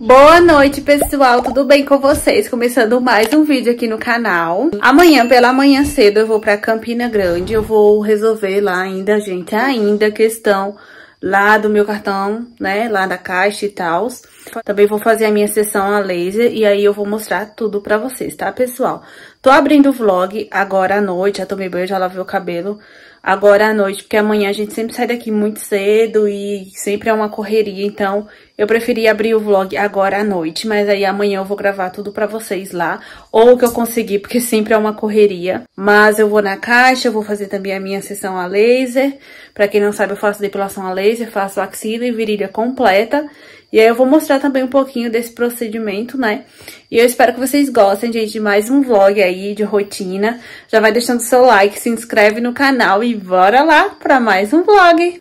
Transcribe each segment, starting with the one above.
Boa noite, pessoal, tudo bem com vocês? Começando mais um vídeo aqui no canal. Amanhã, pela manhã cedo, eu vou pra Campina Grande. Eu vou resolver lá ainda, gente, ainda a questão lá do meu cartão, né, lá da caixa e tal. Também vou fazer a minha sessão a laser e aí eu vou mostrar tudo pra vocês, tá, pessoal? Tô abrindo o vlog agora à noite, já tomei banho, já lavei o cabelo agora à noite, porque amanhã a gente sempre sai daqui muito cedo e sempre é uma correria, então eu preferi abrir o vlog agora à noite, mas aí amanhã eu vou gravar tudo pra vocês lá, ou o que eu conseguir, porque sempre é uma correria. Mas eu vou na caixa, eu vou fazer também a minha sessão a laser, pra quem não sabe eu faço depilação a laser, faço axila e virilha completa, e aí eu vou mostrar também um pouquinho desse procedimento, né? E eu espero que vocês gostem, gente, de mais um vlog aí de rotina. Já vai deixando seu like, se inscreve no canal e bora lá pra mais um vlog.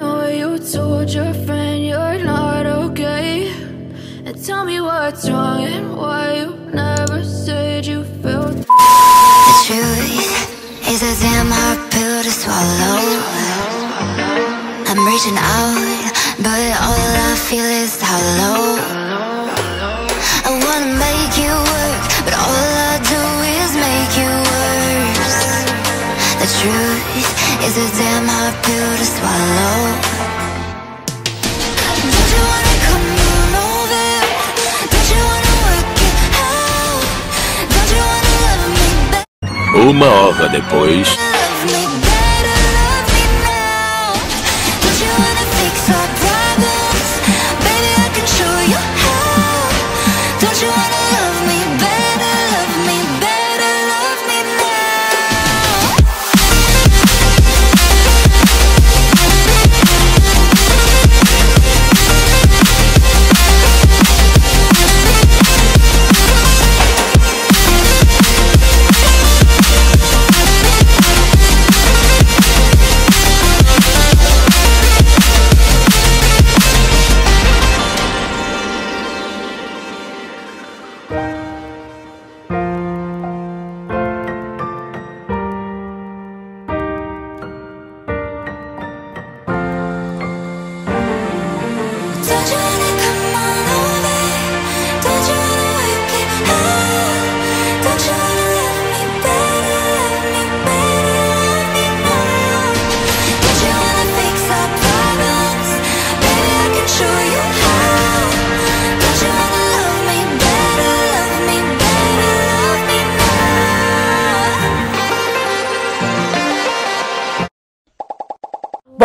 Tell me what's wrong and why you never said you felt The truth is a damn hard pill to swallow I'm reaching out, but all I feel is hollow. I wanna make you work, but all I do is make you worse. The truth is a damn hard pill to swallow. Uma hora depois.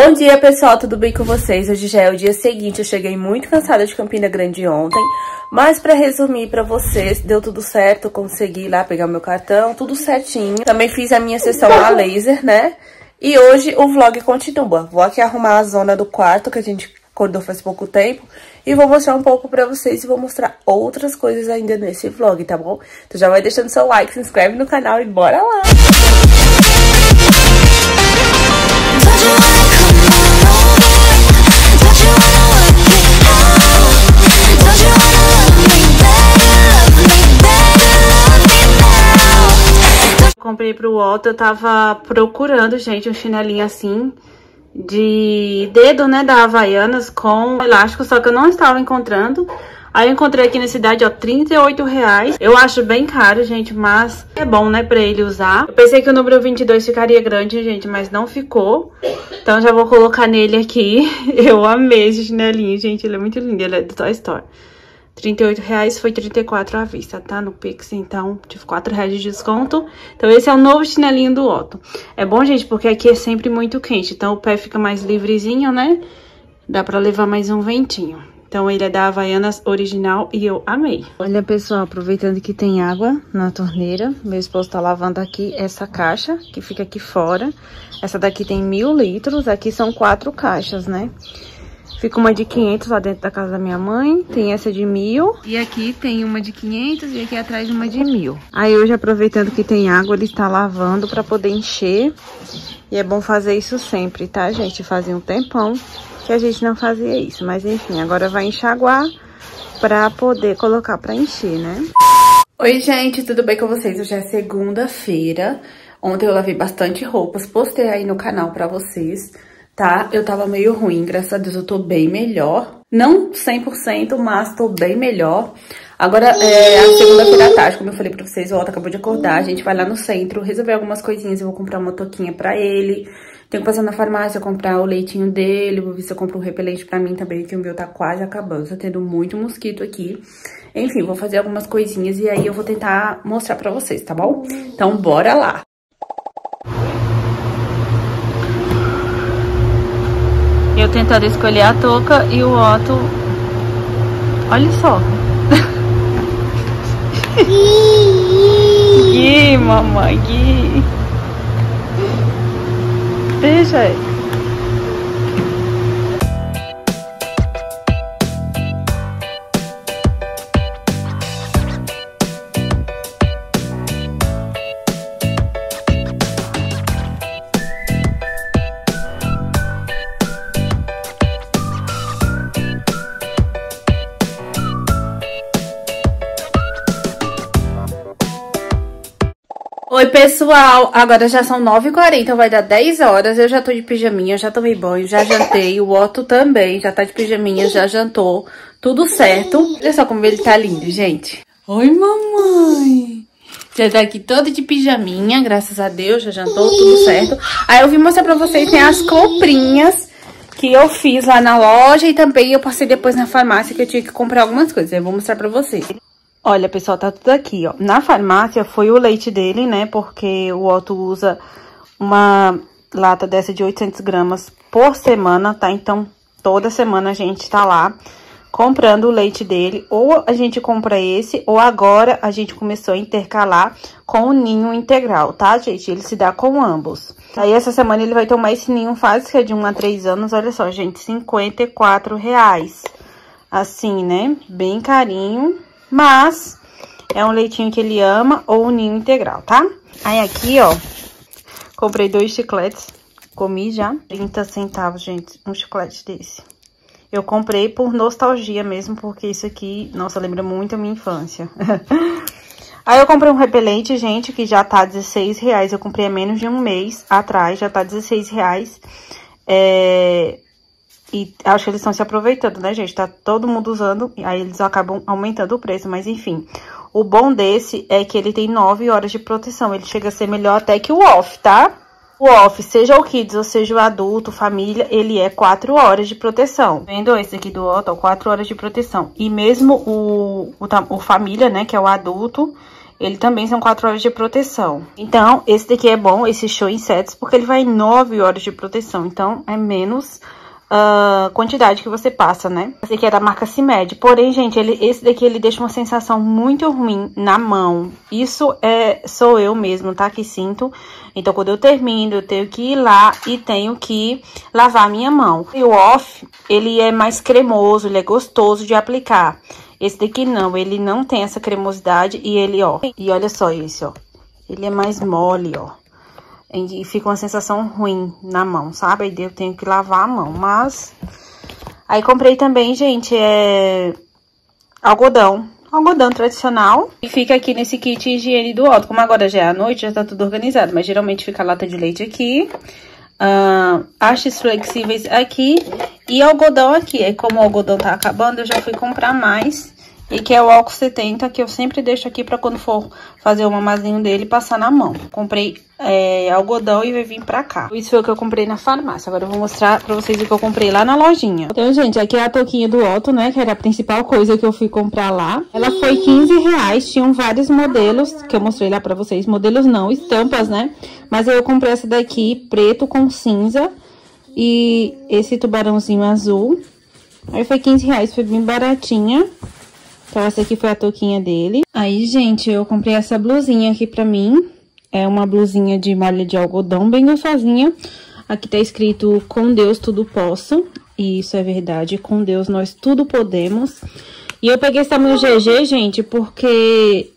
Bom dia, pessoal, tudo bem com vocês? Hoje já é o dia seguinte, eu cheguei muito cansada de Campina Grande ontem, mas pra resumir pra vocês, deu tudo certo, consegui lá pegar meu cartão, tudo certinho. Também fiz a minha sessão a laser, né? E hoje o vlog continua. Vou aqui arrumar a zona do quarto, que a gente acordou faz pouco tempo, e vou mostrar um pouco pra vocês e vou mostrar outras coisas ainda nesse vlog, tá bom? Então já vai deixando seu like, se inscreve no canal e bora lá! Música comprei pro Otto, eu tava procurando, gente, um chinelinho assim de dedo, né, da Havaianas com elástico, só que eu não estava encontrando. Aí eu encontrei aqui na cidade, ó, 38 reais. Eu acho bem caro, gente, mas é bom, né, pra ele usar. Eu pensei que o número 22 ficaria grande, gente, mas não ficou. Então já vou colocar nele aqui. Eu amei esse chinelinho, gente, ele é muito lindo, ele é do Toy Store. 38 reais foi 34 à vista, tá? No Pix, então, tive 4 reais de desconto. Então, esse é o novo chinelinho do Otto. É bom, gente, porque aqui é sempre muito quente, então o pé fica mais livrezinho, né? Dá pra levar mais um ventinho. Então, ele é da Havaianas original e eu amei. Olha, pessoal, aproveitando que tem água na torneira, meu esposo tá lavando aqui essa caixa, que fica aqui fora. Essa daqui tem mil litros, aqui são quatro caixas, né? Fica uma de 500 lá dentro da casa da minha mãe. Tem essa de mil. E aqui tem uma de 500 e aqui atrás uma de mil. Aí hoje, aproveitando que tem água, ele está lavando para poder encher. E é bom fazer isso sempre, tá, gente? Fazia um tempão que a gente não fazia isso. Mas enfim, agora vai enxaguar para poder colocar para encher, né? Oi, gente, tudo bem com vocês? Hoje é segunda-feira. Ontem eu lavei bastante roupas, postei aí no canal para vocês tá? Eu tava meio ruim, graças a Deus eu tô bem melhor. Não 100%, mas tô bem melhor. Agora é a segunda-feira à tarde, como eu falei pra vocês, o Otto acabou de acordar, a gente vai lá no centro resolver algumas coisinhas. Eu vou comprar uma toquinha pra ele, tenho que passar na farmácia, comprar o leitinho dele, vou ver se eu compro um repelente pra mim também, que o meu tá quase acabando, tá tendo muito mosquito aqui. Enfim, vou fazer algumas coisinhas e aí eu vou tentar mostrar pra vocês, tá bom? Então, bora lá! Eu tentando escolher a touca e o Otto... Olha só. Gui, mamãe, Gui. Deixa ele. Pessoal! Agora já são 9h40, vai dar 10 horas. Eu já tô de pijaminha, já tomei banho, já jantei. O Otto também já tá de pijaminha, já jantou. Tudo certo. Olha só como ele tá lindo, gente. Oi, mamãe! Já tá aqui todo de pijaminha, graças a Deus, já jantou, tudo certo. Aí eu vim mostrar pra vocês, tem as comprinhas que eu fiz lá na loja e também eu passei depois na farmácia que eu tinha que comprar algumas coisas. Eu vou mostrar pra vocês. Olha, pessoal, tá tudo aqui, ó. Na farmácia foi o leite dele, né? Porque o Otto usa uma lata dessa de 800 gramas por semana, tá? Então, toda semana a gente tá lá comprando o leite dele. Ou a gente compra esse, ou agora a gente começou a intercalar com o ninho integral, tá, gente? Ele se dá com ambos. Aí, essa semana ele vai tomar esse ninho fácil, que é de 1 a 3 anos. Olha só, gente, 54 reais. Assim, né? Bem carinho. Mas é um leitinho que ele ama ou um ninho integral, tá? Aí aqui, ó, comprei dois chicletes, comi já. 30 centavos, gente, um chiclete desse. Eu comprei por nostalgia mesmo, porque isso aqui, nossa, lembra muito a minha infância. Aí eu comprei um repelente, gente, que já tá 16 reais. Eu comprei há menos de um mês atrás, já tá 16 reais. É, e acho que eles estão se aproveitando, né, gente? Tá todo mundo usando, aí eles acabam aumentando o preço, mas enfim. O bom desse é que ele tem 9 horas de proteção. Ele chega a ser melhor até que o off, tá? O off, seja o kids ou seja o adulto, família, ele é 4 horas de proteção. Vendo esse aqui do Otto, 4 horas de proteção. E mesmo o, o, o família, né, que é o adulto, ele também são 4 horas de proteção. Então, esse daqui é bom, esse show insetos, porque ele vai em 9 horas de proteção. Então, é menos uh, quantidade que você passa, né? Esse aqui é da marca Cimed. Porém, gente, ele, esse daqui ele deixa uma sensação muito ruim na mão. Isso é sou eu mesmo, tá? Que sinto. Então, quando eu termino, eu tenho que ir lá e tenho que lavar a minha mão. E o off, ele é mais cremoso, ele é gostoso de aplicar. Esse daqui não, ele não tem essa cremosidade e ele, ó... E olha só esse, ó. Ele é mais mole, ó e fica uma sensação ruim na mão, sabe? Aí eu tenho que lavar a mão, mas... Aí comprei também, gente, é... Algodão. Algodão tradicional. E fica aqui nesse kit higiene do Otto. Como agora já é à noite, já tá tudo organizado. Mas geralmente fica a lata de leite aqui. Uh, hastes flexíveis aqui. E algodão aqui. Aí como o algodão tá acabando, eu já fui comprar mais. E que é o álcool 70, que eu sempre deixo aqui pra quando for fazer o mamazinho dele, passar na mão. Comprei é, algodão e vai vir pra cá. Isso foi o que eu comprei na farmácia. Agora eu vou mostrar pra vocês o que eu comprei lá na lojinha. Então, gente, aqui é a touquinha do Otto, né? Que era a principal coisa que eu fui comprar lá. Ela foi 15 reais. Tinham vários modelos que eu mostrei lá pra vocês. Modelos não, estampas, né? Mas eu comprei essa daqui, preto com cinza. E esse tubarãozinho azul. Aí foi 15 reais, foi bem baratinha. Então, essa aqui foi a touquinha dele. Aí, gente, eu comprei essa blusinha aqui pra mim. É uma blusinha de malha de algodão, bem gostosinha. Aqui tá escrito, com Deus tudo posso. E isso é verdade, com Deus nós tudo podemos. E eu peguei esse tamanho GG, gente, porque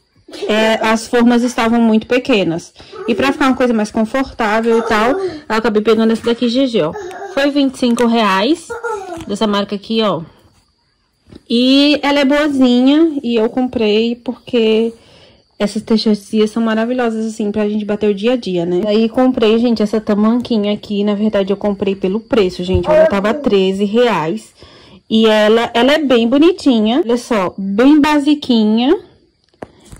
é, as formas estavam muito pequenas. E pra ficar uma coisa mais confortável e tal, eu acabei pegando esse daqui GG, ó. Foi 25 reais, dessa marca aqui, ó. E ela é boazinha e eu comprei porque Essas texturas são maravilhosas, assim, pra gente bater o dia a dia, né? Aí comprei, gente, essa tamanquinha aqui. Na verdade, eu comprei pelo preço, gente. Ela tava 13 reais. E ela, ela é bem bonitinha. Olha só, bem basiquinha.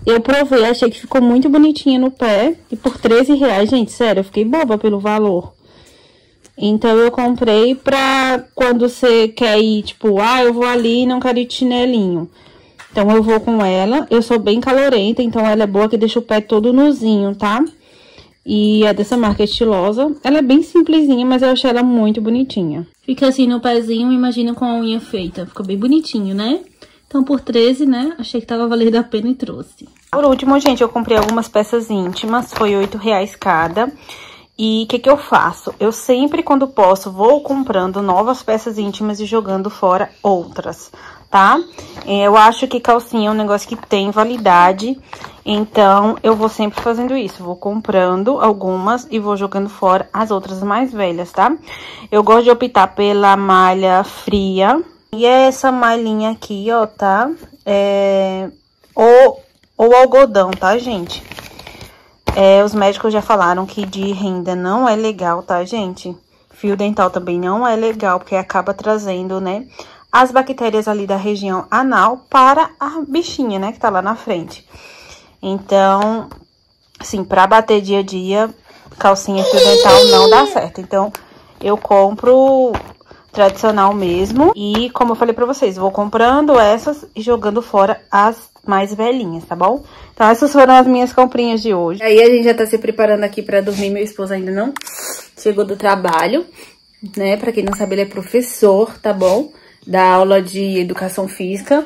Eu provei, achei que ficou muito bonitinha no pé. E por 13 reais, gente, sério, eu fiquei boba pelo valor. Então, eu comprei pra quando você quer ir, tipo, ah, eu vou ali e não quero ir de chinelinho. Então, eu vou com ela. Eu sou bem calorenta, então ela é boa que deixa o pé todo nuzinho, tá? E é dessa marca estilosa. Ela é bem simplesinha, mas eu achei ela muito bonitinha. Fica assim no pezinho, imagina com a unha feita. Ficou bem bonitinho, né? Então, por 13, né? Achei que tava valendo a pena e trouxe. Por último, gente, eu comprei algumas peças íntimas. Foi 8 reais cada. E o que, que eu faço? Eu sempre, quando posso, vou comprando novas peças íntimas e jogando fora outras, tá? É, eu acho que calcinha é um negócio que tem validade, então eu vou sempre fazendo isso. Vou comprando algumas e vou jogando fora as outras mais velhas, tá? Eu gosto de optar pela malha fria. E é essa malhinha aqui, ó, tá? É... Ou, ou algodão, tá, gente? É, os médicos já falaram que de renda não é legal, tá, gente? Fio dental também não é legal, porque acaba trazendo, né, as bactérias ali da região anal para a bichinha, né, que tá lá na frente. Então, assim, pra bater dia a dia, calcinha fio dental não dá certo. Então, eu compro tradicional mesmo. E, como eu falei pra vocês, vou comprando essas e jogando fora as mais velhinhas, tá bom? Então, essas foram as minhas comprinhas de hoje. Aí, a gente já tá se preparando aqui pra dormir. Meu esposo ainda não chegou do trabalho, né? Pra quem não sabe, ele é professor, tá bom? Da aula de educação física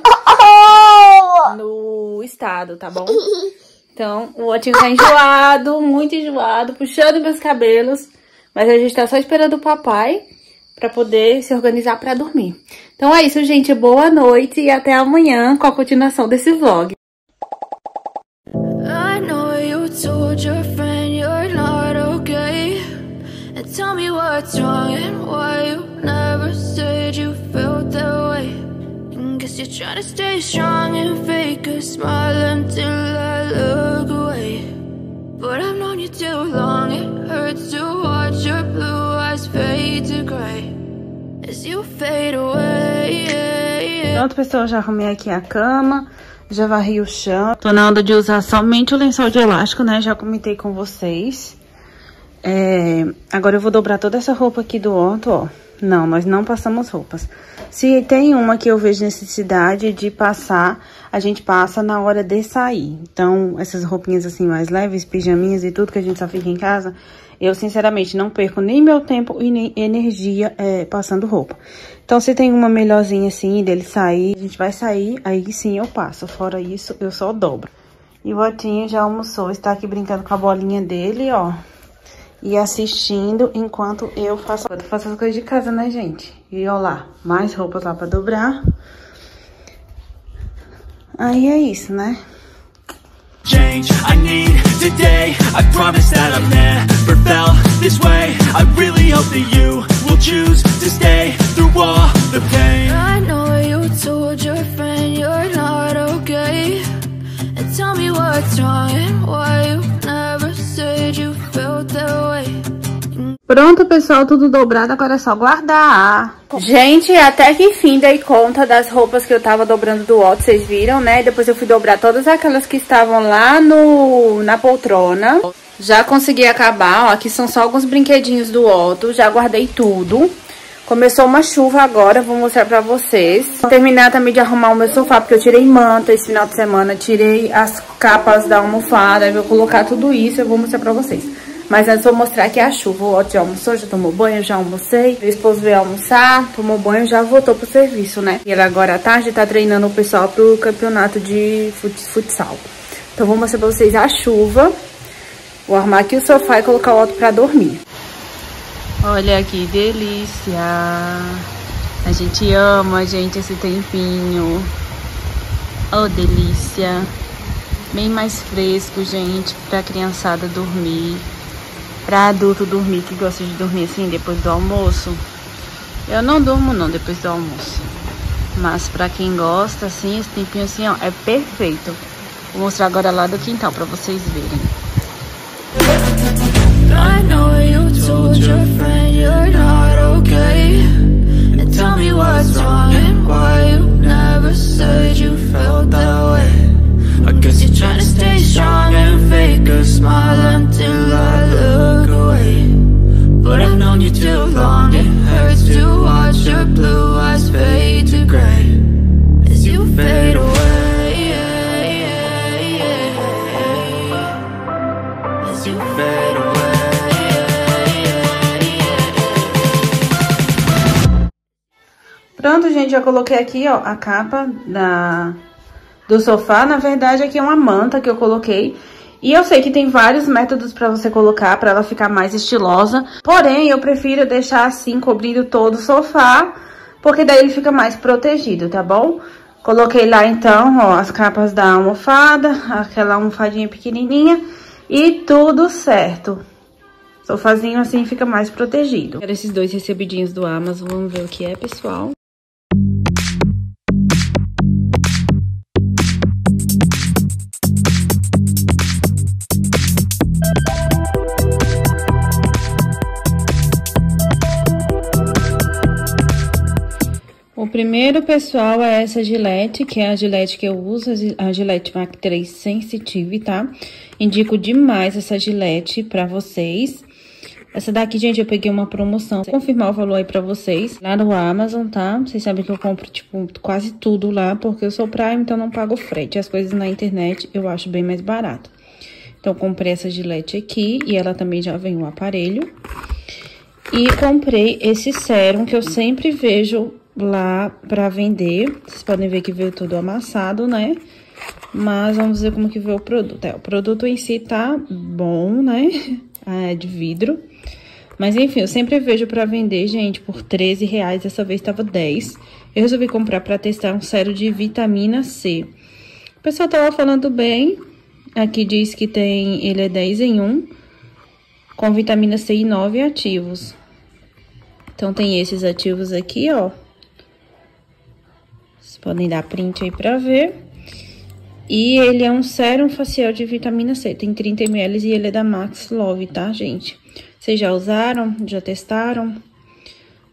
no estado, tá bom? Então, o Otinho tá enjoado, muito enjoado, puxando meus cabelos. Mas a gente tá só esperando o papai pra poder se organizar pra dormir. Então é isso, gente. Boa noite e até amanhã com a continuação desse vlog. I know you told your friend you're not okay And tell me what's wrong and why you never said you felt that way Guess you're trying to stay strong and fake a smile until I look away But I've known you too long, it hurts to watch your blue Pronto, pessoal, já arrumei aqui a cama já varri o chão. Tô na onda de usar somente o lençol de elástico, né? Já comentei com vocês. É, agora eu vou dobrar toda essa roupa aqui do Otto, ó. Não, nós não passamos roupas. Se tem uma que eu vejo necessidade de passar, a gente passa na hora de sair. Então, essas roupinhas assim mais leves, pijaminhas e tudo que a gente só fica em casa, eu sinceramente não perco nem meu tempo e nem energia é, passando roupa. Então, se tem uma melhorzinha assim, dele sair, a gente vai sair, aí sim eu passo. Fora isso, eu só dobro. E o Otinho já almoçou, está aqui brincando com a bolinha dele, ó. E assistindo enquanto eu faço, eu faço as coisas de casa, né, gente? E ó lá, mais roupas lá pra dobrar. Aí é isso, né? Change I need today. I promise that I've never felt this way. I really hope that you will choose to stay through all the pain. I know you told your friend you're not okay. And tell me what's wrong and why you never said you felt that way Pronto, pessoal, tudo dobrado, agora é só guardar. Gente, até que enfim dei conta das roupas que eu tava dobrando do Otto, vocês viram, né? Depois eu fui dobrar todas aquelas que estavam lá no, na poltrona. Já consegui acabar, ó, aqui são só alguns brinquedinhos do Otto, já guardei tudo. Começou uma chuva agora, vou mostrar pra vocês. Vou terminar também de arrumar o meu sofá, porque eu tirei manta esse final de semana, tirei as capas da almofada, vou colocar tudo isso, eu vou mostrar pra vocês. Mas antes vou mostrar aqui a chuva. O Otto já almoçou, já tomou banho, já almocei. Meu esposo veio almoçar, tomou banho, já voltou pro serviço, né? E ele agora à tarde tá treinando o pessoal pro campeonato de futsal. Então vou mostrar pra vocês a chuva. Vou armar aqui o sofá e colocar o Otto pra dormir. Olha que delícia! A gente ama, gente, esse tempinho. Oh, delícia! Bem mais fresco, gente, pra criançada dormir pra adulto dormir, que gosta de dormir assim depois do almoço. Eu não durmo não depois do almoço. Mas pra quem gosta, assim, esse tempinho assim, ó, é perfeito. Vou mostrar agora lá do quintal pra vocês verem. Tell me what's wrong and why já coloquei aqui, ó, a capa da, do sofá. Na verdade, aqui é uma manta que eu coloquei. E eu sei que tem vários métodos pra você colocar, pra ela ficar mais estilosa. Porém, eu prefiro deixar assim, cobrindo todo o sofá, porque daí ele fica mais protegido, tá bom? Coloquei lá, então, ó, as capas da almofada, aquela almofadinha pequenininha e tudo certo. Sofazinho assim fica mais protegido. Quero esses dois recebidinhos do Amazon, vamos ver o que é, pessoal. Primeiro, pessoal, é essa Gillette, que é a Gillette que eu uso, a Gillette Mac 3 Sensitive, tá? Indico demais essa Gillette pra vocês. Essa daqui, gente, eu peguei uma promoção. Vou confirmar o valor aí pra vocês, lá no Amazon, tá? Vocês sabem que eu compro, tipo, quase tudo lá, porque eu sou Prime, então não pago frete. As coisas na internet eu acho bem mais barato. Então, comprei essa Gillette aqui, e ela também já vem o aparelho. E comprei esse sérum, que eu sempre vejo lá pra vender. Vocês podem ver que veio tudo amassado, né? Mas vamos ver como que veio o produto. É, o produto em si tá bom, né? É de vidro. Mas enfim, eu sempre vejo pra vender, gente, por 13 reais. Dessa vez tava 10. Eu resolvi comprar pra testar um sérum de vitamina C. O pessoal tava falando bem. Aqui diz que tem, ele é 10 em 1. Com vitamina C e 9 ativos. Então, tem esses ativos aqui, ó. Vocês podem dar print aí pra ver. E ele é um sérum facial de vitamina C. Tem 30 ml e ele é da Max Love, tá, gente? Vocês já usaram? Já testaram?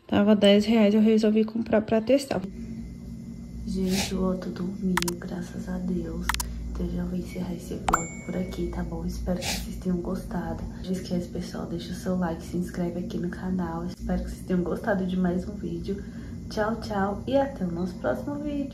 Tava 10 reais, eu resolvi comprar pra testar. Gente, o outro dormiu, graças a Deus. Então eu já vou encerrar esse vlog por aqui, tá bom? Espero que vocês tenham gostado. Não esquece, pessoal, deixa o seu like, se inscreve aqui no canal. Espero que vocês tenham gostado de mais um vídeo. Tchau, tchau e até o nosso próximo vídeo.